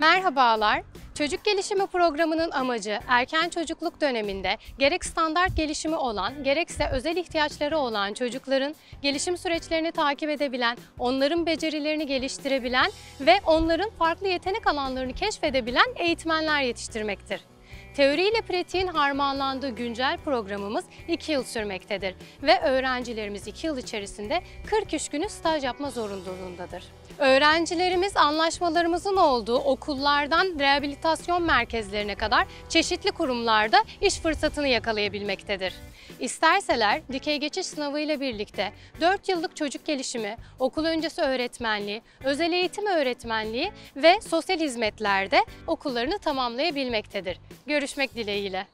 Merhabalar. Çocuk gelişimi programının amacı erken çocukluk döneminde gerek standart gelişimi olan gerekse özel ihtiyaçları olan çocukların gelişim süreçlerini takip edebilen, onların becerilerini geliştirebilen ve onların farklı yetenek alanlarını keşfedebilen eğitmenler yetiştirmektir. Teori ile pratiğin harmanlandığı güncel programımız 2 yıl sürmektedir ve öğrencilerimiz 2 yıl içerisinde 43 günü staj yapma zorunluluğundadır. Öğrencilerimiz anlaşmalarımızın olduğu okullardan rehabilitasyon merkezlerine kadar çeşitli kurumlarda iş fırsatını yakalayabilmektedir. İsterseler dikey geçiş sınavı ile birlikte 4 yıllık çocuk gelişimi, okul öncesi öğretmenliği, özel eğitim öğretmenliği ve sosyal hizmetlerde okullarını tamamlayabilmektedir. Görüşmek dileğiyle.